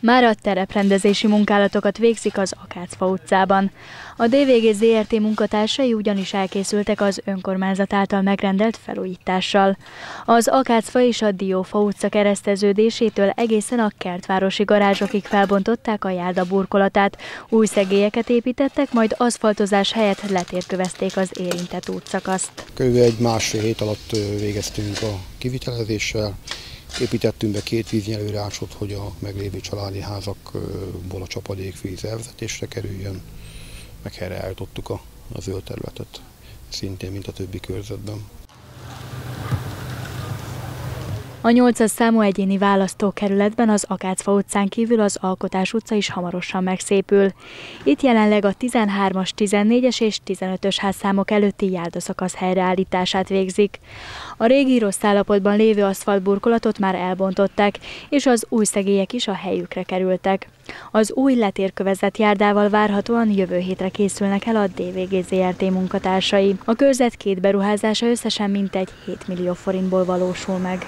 Már a tereprendezési munkálatokat végzik az Akácfa utcában. A DVG ZRT munkatársai ugyanis elkészültek az önkormányzat által megrendelt felújítással. Az Akácfa és a Diófa utca kereszteződésétől egészen a kertvárosi garázsokig felbontották a járda burkolatát, új szegélyeket építettek, majd aszfaltozás helyett letérkövezték az érintett útszakaszt. Körülbelül egy másfél hét alatt végeztünk a kivitelezéssel, Építettünk be két víznyelőrácsot, hogy a meglévő családi házakból a csapadékvíz elvezetésre kerüljön, meg helyreállítottuk a, a zöld területet, szintén, mint a többi körzetben. A 8 számú egyéni választókerületben az Akácfa utcán kívül az Alkotás utca is hamarosan megszépül. Itt jelenleg a 13-as, 14-es és 15-ös házszámok előtti járdaszakasz helyreállítását végzik. A régi rossz állapotban lévő aszfaltburkolatot már elbontották, és az új szegélyek is a helyükre kerültek. Az új letérkövezett járdával várhatóan jövő hétre készülnek el a DVG ZRT munkatársai. A körzet két beruházása összesen mintegy 7 millió forintból valósul meg.